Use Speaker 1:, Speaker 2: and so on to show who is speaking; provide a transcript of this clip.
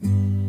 Speaker 1: Mm-hmm.